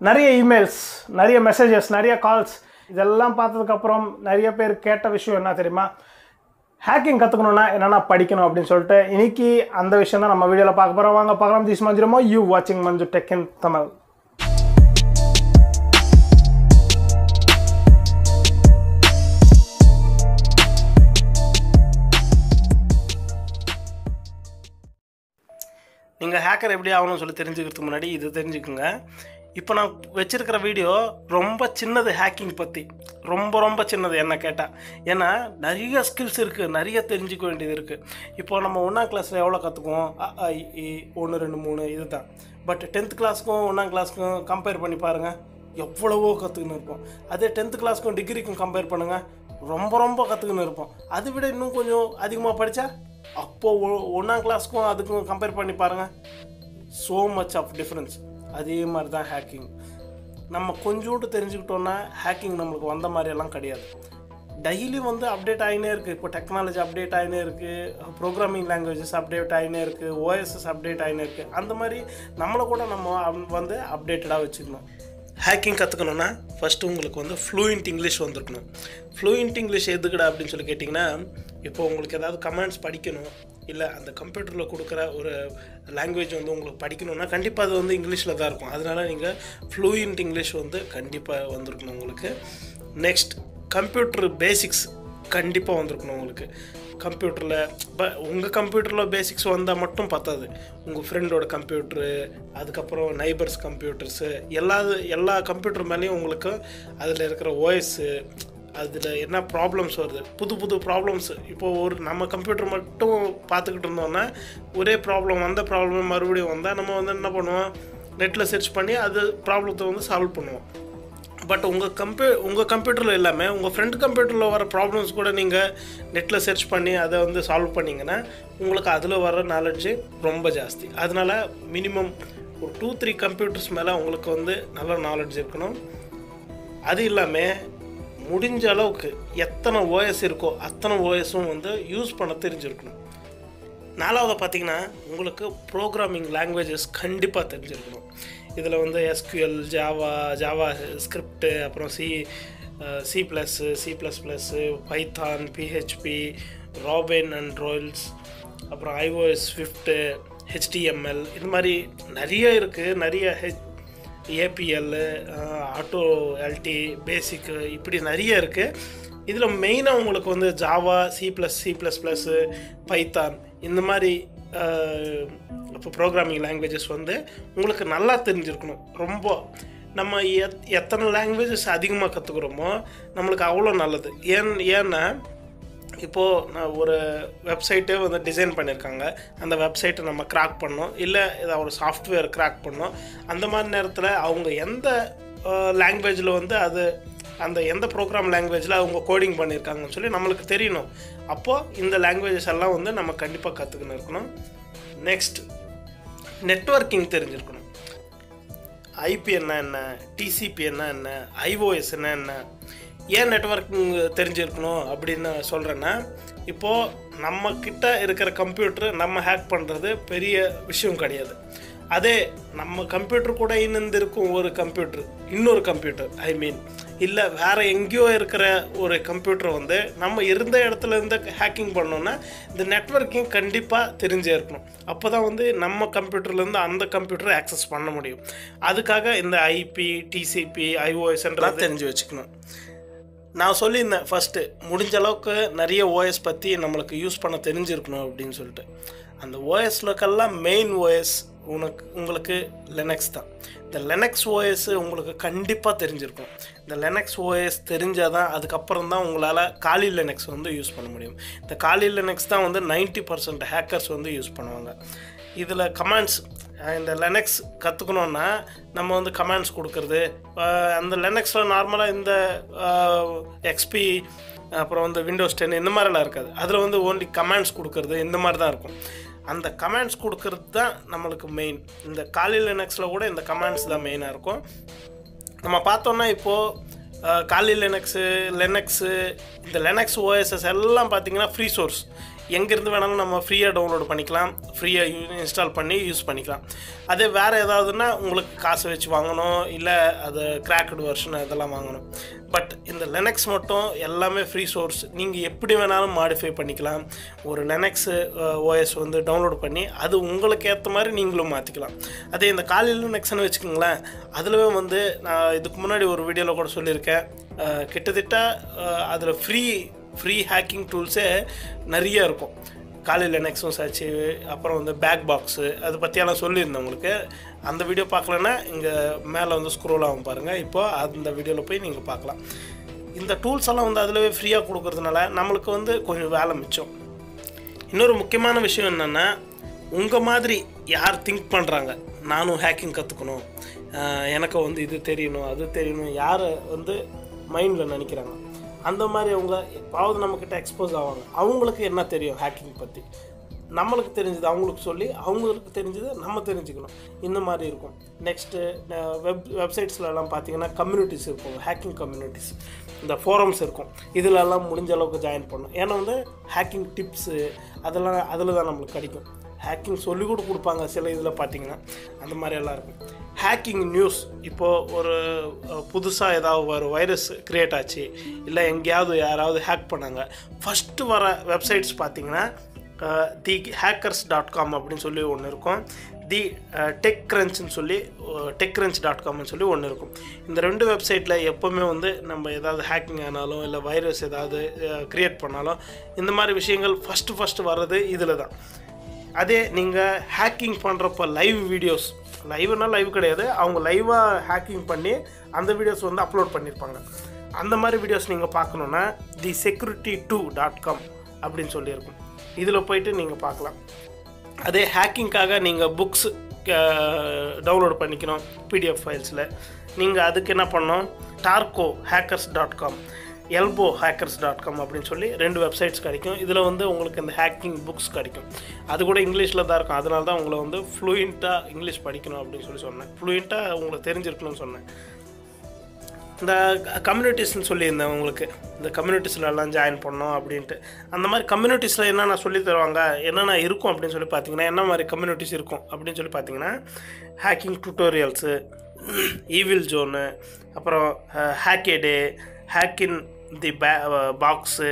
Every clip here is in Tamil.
நிறைய இமெயில்ஸ் நிறைய மெசேஜஸ் நிறைய கால்ஸ் இதெல்லாம் பார்த்ததுக்கப்புறம் நிறைய பேர் கேட்ட விஷயம் என்ன தெரியுமா? ஹேக்கிங் கற்றுக்கணுன்னா என்னென்ன படிக்கணும் அப்படின்னு சொல்லிட்டு இன்னைக்கு அந்த விஷயம் தான் நம்ம வீடியோவில் பார்க்க போகிறோம் வாங்க பார்க்கலாம். தீஸ் மஞ்சிரமோ யூ வாட்சிங் மஞ்சு டெக் இன் தமிழ் நீங்கள் ஹேக்கர் எப்படி ஆகணும்னு சொல்லி தெரிஞ்சுக்கிறதுக்கு முன்னாடி இது தெரிஞ்சுக்குங்க. இப்போ நான் வச்சுருக்கிற வீடியோ ரொம்ப சின்னது ஹேக்கிங் பற்றி ரொம்ப ரொம்ப சின்னது என்ன கேட்டால் ஏன்னா நிறைய ஸ்கில்ஸ் இருக்குது நிறைய தெரிஞ்சுக்க வேண்டியது இருக்குது இப்போ நம்ம ஒன்றாம் கிளாஸில் எவ்வளோ கற்றுக்குவோம் இ ஒன்று ரெண்டு மூணு இதுதான். பட் டென்த் கிளாஸ்க்கும் ஒன்றாம் கிளாஸ்க்கும் கம்பேர் பண்ணி பாருங்கள் எவ்வளவோ கற்றுக்கின்னு இருப்போம். அதே டென்த்து கிளாஸ்க்கும் டிகிரிக்கும் கம்பேர் பண்ணுங்கள் ரொம்ப ரொம்ப கற்றுக்கின்னு இருப்போம். அதை விட இன்னும் கொஞ்சம் அதிகமாக படித்தா அப்போது ஒன்றாம் கிளாஸ்க்கும் அதுக்கும் கம்பேர் பண்ணி பாருங்கள் ஸோ மச் ஆஃப் டிஃப்ரென்ஸ் அதே மாதிரி தான் ஹேக்கிங் நம்ம கொஞ்சோண்டு தெரிஞ்சுக்கிட்டோன்னா ஹேக்கிங் நம்மளுக்கு வந்த மாதிரியெல்லாம் கிடையாது. டெய்லி வந்து அப்டேட் ஆகினே இருக்குது இப்போ டெக்னாலஜி அப்டேட் ஆகினே இருக்குது ப்ரோக்ராமிங் லாங்குவேஜஸ் அப்டேட் ஆகினே இருக்குது ஓஎஸ்எஸ் அப்டேட் ஆகினே இருக்குது அந்த மாதிரி நம்மளை கூட நம்ம வந்து அப்டேட்டடாக வச்சுக்கணும். ஹேக்கிங் கற்றுக்கணுன்னா ஃபஸ்ட்டு உங்களுக்கு வந்து ஃப்ளூயண்ட் இங்கிலீஷ் வந்துருக்கணும். ஃப்ளூயண்ட் இங்கிலீஷ் எதுக்குடா அப்படின்னு சொல்லி கேட்டிங்கன்னா இப்போ உங்களுக்கு ஏதாவது கமெண்ட்ஸ் படிக்கணும். இல்லை அந்த கம்ப்யூட்டரில் கொடுக்குற ஒரு லாங்குவேஜ் வந்து உங்களுக்கு படிக்கணும்னா கண்டிப்பாக அது வந்து இங்கிலீஷில் தான் இருக்கும். அதனால நீங்கள் ஃப்ளூயண்ட் இங்கிலீஷ் வந்து கண்டிப்பாக வந்திருக்கணும் உங்களுக்கு. நெக்ஸ்ட் கம்ப்யூட்டர் பேசிக்ஸ் கண்டிப்பாக வந்திருக்கணும் உங்களுக்கு. கம்ப்யூட்டரில் ப உங்கள் கம்ப்யூட்டரில் பேசிக்ஸ் வந்தால் மட்டும் பத்தாது. உங்கள் ஃப்ரெண்டோட கம்ப்யூட்ரு அதுக்கப்புறம் நைபர்ஸ் கம்ப்யூட்டர்ஸு எல்லா எல்லா கம்ப்யூட்டர் மேலேயும் உங்களுக்கு அதில் இருக்கிற ஓஎஸ்ஸு அதில் என்ன ப்ராப்ளம்ஸ் வருது? புது புது ப்ராப்ளம்ஸ் இப்போது ஒரு நம்ம கம்ப்யூட்டர் மட்டும் பார்த்துக்கிட்டு இருந்தோன்னா ஒரே ப்ராப்ளம் வந்த ப்ராப்ளம் மறுபடியும் வந்தால் நம்ம வந்து என்ன பண்ணுவோம்? நெட்டில் சர்ச் பண்ணி அது ப்ராப்ளத்தை வந்து சால்வ் பண்ணுவோம். பட் உங்கள் கம்ப்யூ உங்கள் கம்ப்யூட்டரில் இல்லாமல் உங்கள் ஃப்ரெண்ட் கம்ப்யூட்டரில் வர ப்ராப்ளம்ஸ் கூட நீங்கள் நெட்டில் சர்ச் பண்ணி அதை வந்து சால்வ் பண்ணிங்கன்னா உங்களுக்கு அதில் வர நாலெட்ஜு ரொம்ப ஜாஸ்தி. அதனால் மினிமம் ஒரு டூ த்ரீ கம்ப்யூட்டர்ஸ் மேலே உங்களுக்கு வந்து நல்ல நாலெட்ஜ் இருக்கணும். அது இல்லாமல் முடிஞ்ச அளவுக்கு எத்தனை ஓஎஸ் இருக்கோ அத்தனை ஓஎஸும் வந்து யூஸ் பண்ண தெரிஞ்சிருக்கணும். நாலாவது பார்த்தீங்கன்னா உங்களுக்கு ப்ரோக்ராமிங் லாங்குவேஜஸ் கண்டிப்பாக தெரிஞ்சிருக்கணும். இதில் வந்து எஸ்கியூஎல் ஜாவா ஜாவா ஸ்கிரிப்டு அப்புறம் C C plus C plus plus Python PHP Ruby on and Rails அப்புறம் ஐஓஎஸ் ஸ்விஃப்ட்டு ஹெச்டிஎம்எல் இது மாதிரி நிறைய இருக்குது நிறைய H APL auto LT BASIC இப்படி நிறைய இருக்குது இதில் மெயினாக உங்களுக்கு வந்து Java C plus C plus plus Python இந்த மாதிரி இப்போ ப்ரோக்ராமிங் லாங்குவேஜஸ் வந்து உங்களுக்கு நல்லா தெரிஞ்சிருக்கணும். ரொம்ப நம்ம எத் எத்தனை லாங்குவேஜஸ் அதிகமாக கற்றுக்குறோமோ நம்மளுக்கு அவ்வளோ நல்லது. ஏன் ஏன்னா இப்போது நான் ஒரு வெப்சைட்டே வந்து டிசைன் பண்ணியிருக்காங்க அந்த வெப்சைட்டை நம்ம கிராக் பண்ணோம். இல்லை ஏதாவது ஒரு சாஃப்ட்வேர் கிராக் பண்ணோம். அந்த மாதிரி நேரத்தில் அவங்க எந்த லாங்குவேஜில் வந்து அது அந்த எந்த ப்ரோக்ராம் லாங்குவேஜில் அவங்க கோடிங் பண்ணியிருக்காங்கன்னு சொல்லி நம்மளுக்கு தெரியணும். அப்போது இந்த லாங்குவேஜஸ் எல்லாம் வந்து நம்ம கண்டிப்பாக கற்றுக்கணும் இருக்கணும். நெக்ஸ்ட் நெட்வொர்க்கிங் தெரிஞ்சிருக்கணும். ஐபி என்ன? என்ன டிசிபி என்ன? என்ன ஐஓஎஸ் என்ன என்ன? ஏன் நெட்வொர்க்கிங் தெரிஞ்சிருக்கணும் அப்படின்னு சொல்கிறேன்னா இப்போது நம்மக்கிட்ட இருக்கிற கம்ப்யூட்டர் நம்ம ஹேக் பண்ணுறது பெரிய விஷயம் கிடையாது. அதே நம்ம கம்ப்யூட்டர் கூட இணைந்திருக்கும் ஒரு கம்ப்யூட்டர் இன்னொரு கம்ப்யூட்டர் ஐ மீன் இல்லை வேறு எங்கேயோ இருக்கிற ஒரு கம்ப்யூட்டர் வந்து நம்ம இருந்த இடத்துல இருந்து ஹேக்கிங் பண்ணோன்னா இந்த நெட்வொர்க்கிங் கண்டிப்பாக தெரிஞ்சே இருக்கணும் அப்போ தான் வந்து நம்ம கம்ப்யூட்டர்லேருந்து அந்த கம்ப்யூட்டரை ஆக்சஸ் பண்ண முடியும். அதுக்காக இந்த ஐபி டிசிபி ஐஓஎஸ்ன்றலாம் தெரிஞ்சு வச்சுக்கணும். நான் சொல்லியிருந்தேன் ஃபஸ்ட்டு முடிஞ்ச அளவுக்கு நிறைய ஓஎஸ் பற்றி நம்மளுக்கு யூஸ் பண்ண தெரிஞ்சிருக்கணும் அப்படின்னு சொல்லிட்டு. அந்த ஓஎஸ்லக்கெல்லாம் மெயின் ஓஎஸ் உனக்கு உங்களுக்கு லெனக்ஸ் தான். இந்த லெனக்ஸ் ஓஎஸ் உங்களுக்கு கண்டிப்பாக தெரிஞ்சிருக்கும். இந்த லெனக்ஸ் ஓஎஸ் தெரிஞ்சால் தான் அதுக்கப்புறம் தான் உங்களால் காலி லெனக்ஸ் வந்து யூஸ் பண்ண முடியும். இந்த காலி லெனக்ஸ் தான் வந்து 90% பர்சன்ட் ஹேக்கர்ஸ் வந்து யூஸ் பண்ணுவாங்க. இதில் கமாண்ட்ஸ் இந்த லெனக்ஸ் கற்றுக்கணுன்னா நம்ம வந்து கமாண்ட்ஸ் கொடுக்குறது. அந்த லெனக்ஸில் நார்மலாக இந்த எக்ஸ்பி அப்புறம் வந்து விண்டோஸ் டென் இந்த மாதிரிலாம் இருக்காது. அதில் வந்து ஓன்லி கமாண்ட்ஸ் கொடுக்குறது இந்த மாதிரி தான் இருக்கும். அந்த கமாண்ட்ஸ் கொடுக்கறது தான் நம்மளுக்கு மெயின் இந்த காலி லெனக்ஸில் கூட இந்த கமாண்ட்ஸ் தான் மெயினாக இருக்கும். நம்ம பார்த்தோன்னா இப்போது காலி லெனக்ஸு லெனக்ஸு இந்த லெனக்ஸ் ஓஎஸ்எஸ் எல்லாம் பார்த்தீங்கன்னா ஃப்ரீ சோர்ஸ் எங்கேருந்து வேணாலும் நம்ம ஃப்ரீயாக டவுன்லோட் பண்ணிக்கலாம். ஃப்ரீயாக இன்ஸ்டால் பண்ணி யூஸ் பண்ணிக்கலாம். அதே வேறு ஏதாவதுன்னா உங்களுக்கு காசு வச்சு வாங்கணும். இல்லை அது கிராக்கடு வெர்ஷன் இதெல்லாம் வாங்கணும். பட் இந்த லெனக்ஸ் மட்டும் எல்லாமே ஃப்ரீ சோர்ஸ் நீங்கள் எப்படி வேணாலும் மாடிஃபை பண்ணிக்கலாம். ஒரு லெனக்ஸ் ஓஎஸ் வந்து டவுன்லோட் பண்ணி அது உங்களுக்கு ஏற்ற மாதிரி நீங்களும் மாற்றிக்கலாம் அதே இந்த காலையில் நெக்ஸ்ட்னு வச்சுக்கோங்களேன். அதிலவே வந்து நான் இதுக்கு முன்னாடி ஒரு வீடியோவில் கூட சொல்லியிருக்கேன். கிட்டத்தட்ட அதில் ஃப்ரீ ஃப்ரீ ஹேக்கிங் டூல்ஸே நிறைய இருக்கும். காலையில் நெக்ஸும் ஆச்சு அப்புறம் வந்து பேக் பாக்ஸு அதை பற்றியெல்லாம் சொல்லியிருந்தேன் உங்களுக்கு. அந்த வீடியோ பார்க்கலன்னா இங்கே மேலே வந்து ஸ்க்ரோல் ஆகும் பாருங்கள் இப்போது அந்த வீடியோவில் போய் நீங்கள் பார்க்கலாம். இந்த டூல்ஸ் எல்லாம் வந்து அதிலவே ஃப்ரீயாக கொடுக்கறதுனால நம்மளுக்கு வந்து கொஞ்சம் வேலை மிச்சம். இன்னொரு முக்கியமான விஷயம் என்னென்னா உங்கள் மாதிரி யார் திங்க் பண்ணுறாங்க நானும் ஹேக்கிங் கற்றுக்கணும் எனக்கு வந்து இது தெரியணும் அது தெரியணும் யார் வந்து மைண்டில் நினைக்கிறாங்க? அந்த மாதிரி அவங்க எப்பாவது நம்மக்கிட்ட எக்ஸ்போஸ் ஆவாங்க. அவங்களுக்கு என்ன தெரியும் ஹேக்கிங் பற்றி நம்மளுக்கு தெரிஞ்சது அவங்களுக்கு சொல்லி அவங்களுக்கு தெரிஞ்சது நம்ம தெரிஞ்சுக்கணும். இந்த மாதிரி இருக்கும். நெக்ஸ்ட்டு வெப் வெப்சைட்ஸ்லலாம் பார்த்தீங்கன்னா கம்யூனிட்டிஸ் இருக்கும். ஹேக்கிங் கம்யூனிட்டிஸ் இந்த ஃபோரம்ஸ் இருக்கும். இதிலெல்லாம் முடிஞ்ச அளவுக்கு ஜாயின் பண்ணும். ஏன்னா வந்து ஹேக்கிங் டிப்ஸு அதெல்லாம் அதில் தான் நம்மளுக்கு கிடைக்கும். ஹேக்கிங் சொல்லி கூட கொடுப்பாங்க. சில இதில் பார்த்தீங்கன்னா அந்த மாதிரியெல்லாம் இருக்கும். ஹேக்கிங் நியூஸ் இப்போது ஒரு புதுசாக ஏதாவது ஒரு வைரஸ் க்ரியேட் ஆச்சு. இல்லை எங்கேயாவது யாராவது ஹேக் பண்ணாங்க. ஃபஸ்ட்டு வர வெப்சைட்ஸ் பார்த்தீங்கன்னா தி ஹேக்கர்ஸ் டாட் காம் அப்படின்னு சொல்லி ஒன்று இருக்கும். தி டெக் கிரன்ச்னு சொல்லி டெக் கிரன்ச் டாட் காம்னு சொல்லி ஒன்று இருக்கும். இந்த ரெண்டு வெப்சைட்டில் எப்போவுமே வந்து நம்ம ஏதாவது ஹேக்கிங் ஆனாலும் இல்லை வைரஸ் ஏதாவது க்ரியேட் பண்ணாலும் இந்த மாதிரி விஷயங்கள் ஃபஸ்ட்டு ஃபஸ்ட்டு வர்றது இதில் தான் அதே நீங்கள் ஹேக்கிங் பண்ணுறப்ப லைவ் வீடியோஸ் லைவ்னால் லைவ் கிடையாது. அவங்க லைவாக ஹேக்கிங் பண்ணி அந்த வீடியோஸ் வந்து அப்லோட் பண்ணியிருப்பாங்க அந்த மாதிரி வீடியோஸ் நீங்கள் பார்க்கணுன்னா the security two dot com அப்படின்னு சொல்லியிருக்கும். இதில் போயிட்டு நீங்கள் பார்க்கலாம். அதே ஹேக்கிங்காக நீங்கள் புக்ஸ் டவுன்லோட் பண்ணிக்கணும் பிடிஎஃப் ஃபைல்ஸில் நீங்கள் அதுக்கு என்ன பண்ணணும்? Darko hackers dot com elbow hackers dot com அப்படின்னு சொல்லி ரெண்டு வெப்சைட்ஸ் கிடைக்கும். இதில் வந்து உங்களுக்கு இந்த ஹேக்கிங் புக்ஸ் கிடைக்கும். அது கூட இங்கிலீஷில் தான் இருக்கும். அதனால தான் உங்களை வந்து ஃப்ளூயண்ட்டாக இங்கிலீஷ் படிக்கணும் அப்படின்னு சொல்லி சொன்னேன். ஃப்ளூயண்ட்டாக உங்களுக்கு தெரிஞ்சிருக்கணும்னு சொன்னேன். இந்த கம்யூனிட்டிஸ்னு சொல்லியிருந்தேன் உங்களுக்கு. இந்த கம்யூனிட்டிஸ்லலாம் ஜாயின் பண்ணோம் அப்படின்ட்டு. அந்த மாதிரி கம்யூனிட்டிஸில் என்னென்ன சொல்லி தருவாங்க? என்னென்ன இருக்கும் அப்படின்னு சொல்லி பார்த்தீங்கன்னா என்ன மாதிரி கம்யூனிட்டிஸ் இருக்கும் அப்படின்னு சொல்லி பார்த்தீங்கன்னா ஹேக்கிங் டுட்டோரியல்ஸு ஈவில் ஜோனு அப்புறம் ஹேக்கே டே ஹேக்கின் தி பே பாக்ஸு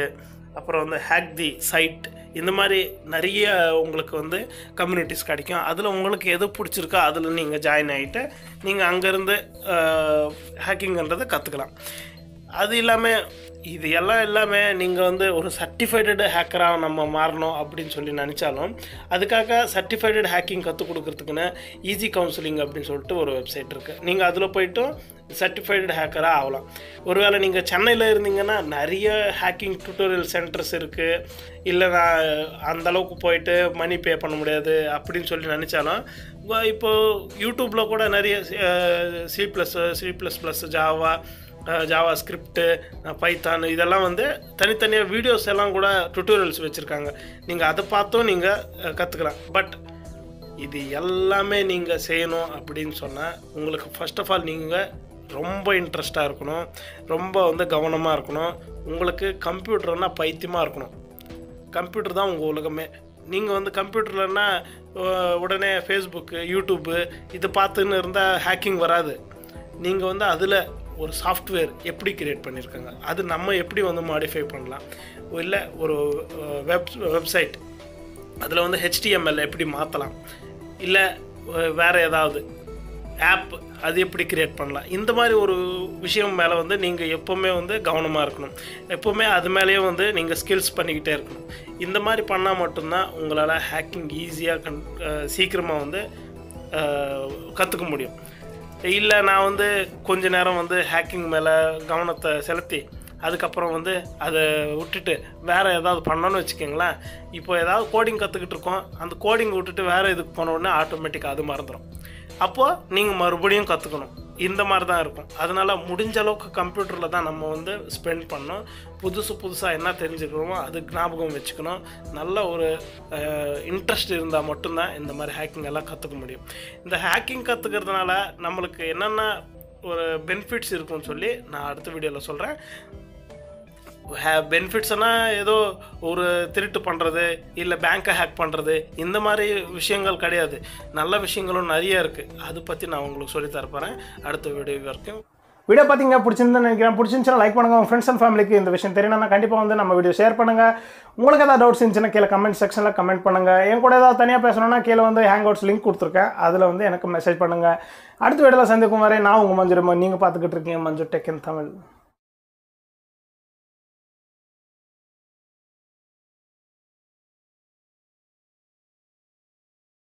அப்புறம் வந்து ஹேக் தி சைட் இந்த மாதிரி நிறைய உங்களுக்கு வந்து கம்யூனிட்டிஸ் கிடைக்கும். அதில் உங்களுக்கு எது பிடிச்சிருக்கோ அதில் நீங்கள் ஜாயின் ஆகிட்டு நீங்கள் அங்கேருந்து ஹேக்கிங்ன்றதை கற்றுக்கலாம். அது இல்லாமல் இது எல்லாம் இல்லாமல் நீங்கள் வந்து ஒரு சர்டிஃபைடு ஹேக்கராக நம்ம மாறணும் அப்படின்னு சொல்லி நினச்சாலும் அதுக்காக சர்டிஃபைடு ஹேக்கிங் கற்றுக் கொடுக்குறதுக்குன்னு ஈஸி கவுன்சிலிங் அப்படின்னு சொல்லிட்டு ஒரு வெப்சைட் இருக்குது நீங்கள் அதில் போய்ட்டும் சர்டிஃபைடு ஹேக்கராக ஆகலாம். ஒருவேளை நீங்கள் சென்னையில் இருந்தீங்கன்னா நிறைய ஹேக்கிங் டுட்டோரியல் சென்டர்ஸ் இருக்குது இல்லை நான் அந்த அளவுக்கு போயிட்டு மணி பே பண்ண முடியாது அப்படின்னு சொல்லி நினச்சாலும் இப்போது யூடியூப்பில் கூட நிறைய C plus C plus plus Java JavaScript Python இதெல்லாம் வந்து தனித்தனியாக வீடியோஸ் எல்லாம் கூட டுட்டோரியல்ஸ் வச்சுருக்காங்க. நீங்கள் அதை பார்த்தும் நீங்கள் கற்றுக்கலாம் பட் இது எல்லாமே நீங்கள் செய்யணும் அப்படின்னு சொன்னால் உங்களுக்கு ஃபர்ஸ்ட் ஆஃப் ஆல் நீங்கள் ரொம்ப இன்ட்ரெஸ்டாக இருக்கணும். ரொம்ப வந்து கவனமாக இருக்கணும். உங்களுக்கு கம்ப்யூட்டர்னா பைத்தியமாக இருக்கணும். கம்ப்யூட்டர் தான் உங்கள் உலகமே. நீங்கள் வந்து கம்ப்யூட்டர்லன்னா உடனே ஃபேஸ்புக்கு யூடியூப்பு இது பார்த்துன்னு இருந்தால் ஹேக்கிங் வராது. நீங்கள் வந்து அதில் ஒரு சாஃப்ட்வேர் எப்படி கிரியேட் பண்ணியிருக்காங்க அது நம்ம எப்படி வந்து மாடிஃபை பண்ணலாம்? இல்லை ஒரு வெப் வெப்சைட் அதில் வந்து ஹெச்டிஎம்எல் எப்படி மாற்றலாம் இல்லை வேறு ஏதாவது ஆப் அது எப்படி கிரியேட் பண்ணலாம்? இந்த மாதிரி ஒரு விஷயம் மேலே வந்து நீங்கள் எப்போவுமே வந்து கவனமாக இருக்கணும். எப்போவுமே அது மேலேயே வந்து நீங்கள் ஸ்கில்ஸ் பண்ணிக்கிட்டே இருக்கணும். இந்த மாதிரி பண்ணால் மட்டும்தான் உங்களால் ஹேக்கிங் ஈஸியாக கண் சீக்கிரமாக வந்து கற்றுக்க முடியும். இல்லை நான் வந்து கொஞ்ச நேரம் வந்து ஹேக்கிங் மேலே கவனத்தை செலுத்தி அதுக்கப்புறம் வந்து அதை விட்டுட்டு வேறு ஏதாவது பண்ணோன்னு வச்சுக்கோங்களேன். இப்போ ஏதாவது கோடிங் கற்றுக்கிட்டு இருக்கோம். அந்த கோடிங் விட்டுட்டு வேறு இதுக்கு போன உடனே ஆட்டோமேட்டிக்காக அது மறந்துடும் அப்போது நீங்கள் மறுபடியும் கற்றுக்கணும் இந்த மாதிரி தான் இருக்கும். அதனால் முடிஞ்ச அளவுக்கு கம்ப்யூட்டரில் தான் நம்ம வந்து ஸ்பெண்ட் பண்ணோம். புதுசு புதுசாக என்ன தெரிஞ்சுக்கிறோமோ அது ஞாபகம் வச்சுக்கணும். நல்ல ஒரு இன்ட்ரெஸ்ட் இருந்தால் மட்டும்தான் இந்த மாதிரி ஹேக்கிங் எல்லாம் கற்றுக்க முடியும். இந்த ஹேக்கிங் கற்றுக்கிறதுனால நம்மளுக்கு என்னென்ன ஒரு பெனிஃபிட்ஸ் இருக்கும்னு சொல்லி நான் அடுத்த வீடியோவில் சொல்கிறேன் பெனிஃபிட்ஸ்னால் ஏதோ ஒரு திருட்டு பண்ணுறது இல்லை பேங்க்கை ஹேக் பண்ணுறது இந்த மாதிரி விஷயங்கள் கிடையாது. நல்ல விஷயங்களும் நிறைய இருக்குது அதை பற்றி நான் உங்களுக்கு சொல்லித் தரப்போகிறேன் அடுத்த வீடியோ வரைக்கும். வீடியோ பார்த்தீங்க பிடிச்சிருந்துன்னு நினைக்கிறேன். பிடிச்சிருந்துச்சுன்னா லைக் பண்ணுங்கள் உங்கள் ஃப்ரெண்ட்ஸ் அண்ட் ஃபேமிலிக்கு இந்த விஷயம் தெரியணும்னா கண்டிப்பாக வந்து நம்ம வீடியோ ஷேர் பண்ணுங்கள் உங்களுக்கு ஏதாவது டவுட்ஸ் இருந்துச்சுன்னா கீழே கமெண்ட் செக்ஷனில் கமெண்ட் பண்ணுங்கள் என் கூட ஏதாவது தனியாக பேசணும்னா கீழே வந்து ஹேங் அவுட்ஸ் லிங்க் கொடுத்துருக்கேன். அதில் வந்து எனக்கு மெசேஜ் பண்ணுங்கள் அடுத்த வீடியோவில் சந்திக்கும் வரை நான் உங்கள் மஞ்சு நீங்கள் பார்த்துக்கிட்டு இருக்கீங்க மஞ்சு டெக் இன் தமிழ்.